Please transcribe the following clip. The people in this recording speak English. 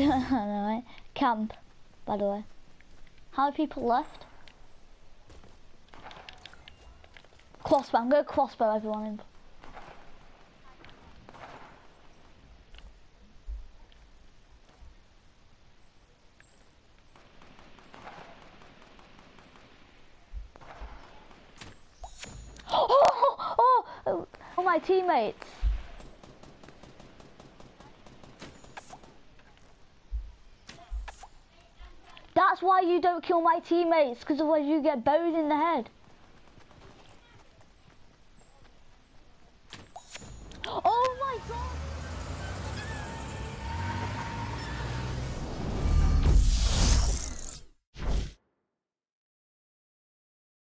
Camp, by the way. How many people left? Crossbow. I'm to crossbow everyone in. Oh, oh, oh, oh, my teammates. That's why you don't kill my teammates, because otherwise you get buried in the head.